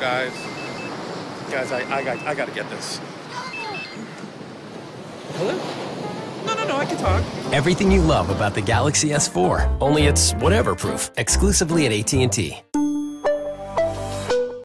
Guys, guys, I, I, got, I gotta get this. Hello? No, no, no, I can talk. Everything you love about the Galaxy S4, only it's whatever proof, exclusively at AT&T.